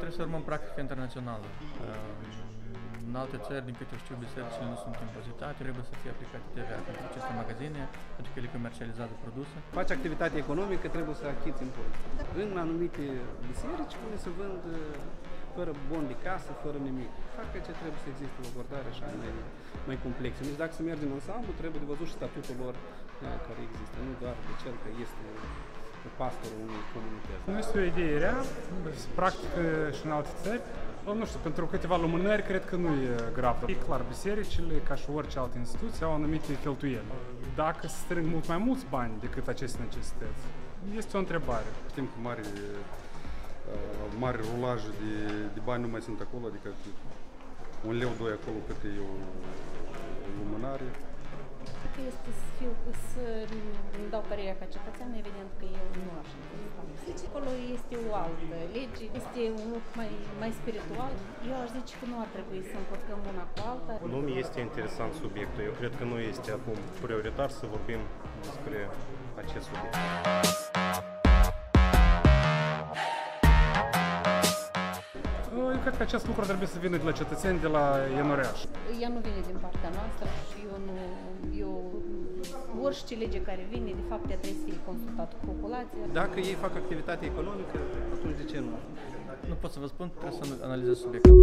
trebuie să urmăm practica internațională. Uh, în alte țări, din câte știu, bisericile nu sunt impozitate, trebuie să fie aplicate TVA pentru aceste magazine, pentru că ele comercializează produse. Faci activitate economică, trebuie să achiți impozit. În anumite biserici, unde se vând uh, fără bon de casă, fără nimic. Fac ce trebuie să existe o abordare așa mai, mai complexă. Deci dacă să mergem în ansamblu, trebuie de văzut și statutul lor uh, care există, nu doar de cel că este pastorul unei comunități. Nu este o idee rea, se practică și în alte țări. Nu știu, pentru câteva lumânări cred că nu e grav. E clar, bisericile, ca și orice altă instituție, au anumite cheltuieli. Dacă se strâng mult mai mulți bani decât aceste necesități, este o întrebare. Știm că mari, mari rulaje de, de bani nu mai sunt acolo, adică un leu, doi acolo câte e o, o lumânare. Dacă este să, fiu, să îmi dau părerea ca cetățean, evident că eu nu aș deci acolo este o altă lege, este un lucru mai, mai spiritual. Eu aș zice că nu ar trebui să împărcăm una cu alta. Nu mi este interesant subiectul. Eu cred că nu este acum prioritar să vorbim despre acest subiect. Eu cred că acest lucru trebuie să vină de la cetățeni, de la Enoreaș. Ea nu vine din partea noastră și eu nu orice lege care vine, de fapt, ea trebuie să fie consultat cu populația. Dacă ei fac activitate economică, atunci de ce nu? Nu pot să vă spun, trebuie să analizez subiectul.